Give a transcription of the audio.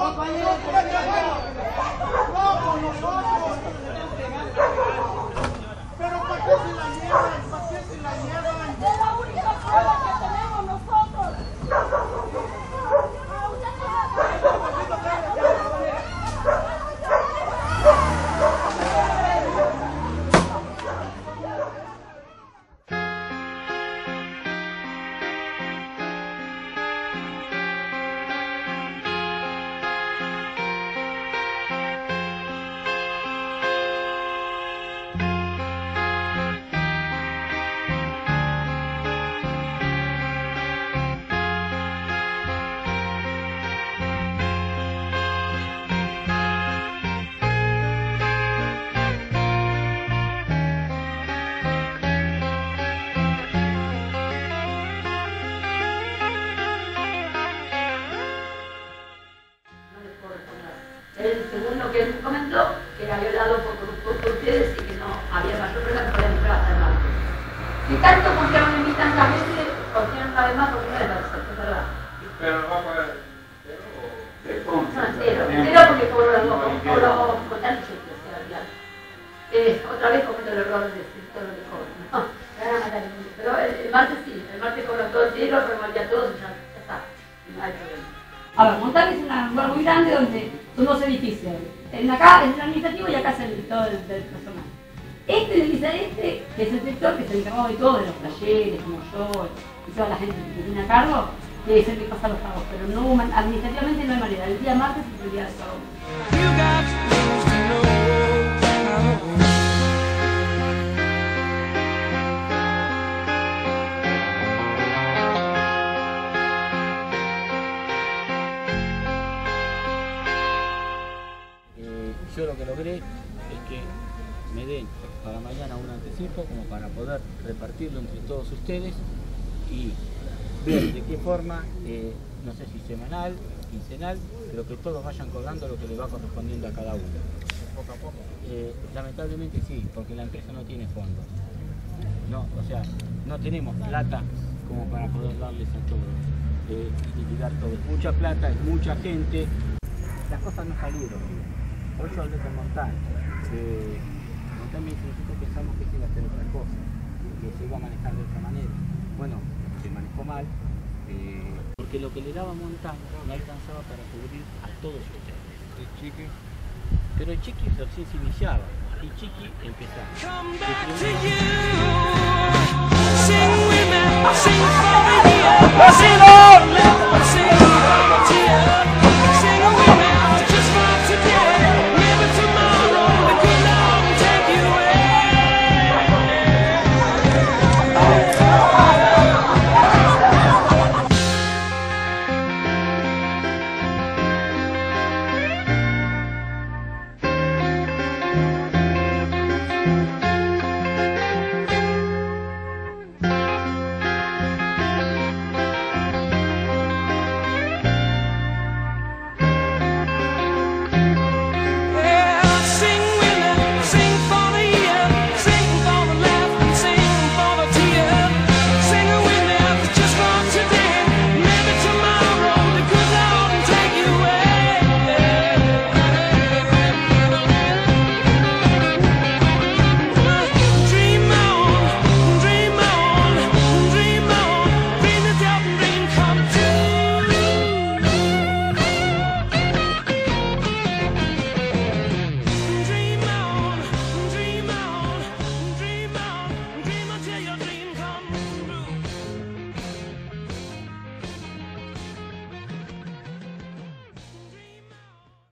No. Pero ¿para qué se la llevan? ¿Para qué se la llevan? El segundo que me comentó que era violado por, por, por ustedes y que no había mayor problema que podían entrar hasta el martes. Y tanto confiaban en mí tantas veces, confiaron una vez más porque no es verdad, es verdad. Pero va a pagar cero o No, cero, cero porque cobro los dos, cobro con tal cheque, o sea, claro. Eh, otra vez cometo el error de decir todo lo que cobro. No, a. Pero el, el martes sí, el martes cobro todo el cero, revolví a todos y ya, ya está, no hay problema. A ver, Montague es un lugar muy grande donde son dos edificios. En acá es el administrativo y acá es el todo el, personal. Este edificio este, que es el sector que es el encargado de todo, de los talleres, como yo, y toda la gente que tiene a cargo, que es el que pasa los pagos. Pero no, administrativamente no hay manera. El día martes es el día de pago. Yo lo que logré es que me den para mañana un anticipo como para poder repartirlo entre todos ustedes y ver de qué forma, eh, no sé si semanal, quincenal, pero que todos vayan cobrando lo que le va correspondiendo a cada uno. poco a poco. Eh, lamentablemente sí, porque la empresa no tiene fondos. No, o sea, no tenemos plata como para poder darles a todos, eh, y liquidar todo. Mucha plata, mucha gente. Las cosas no salieron bien. Por eso hablé con Montán. Eh, Montán me dice, nosotros pensamos que se iba a hacer otra cosa, que se iba a manejar de otra manera. Bueno, se manejó mal, eh, porque lo que le daba Montán no alcanzaba para cubrir a todos ustedes. El chique. Pero el Chiqui recién se iniciaba y Chiqui empezaba. Come back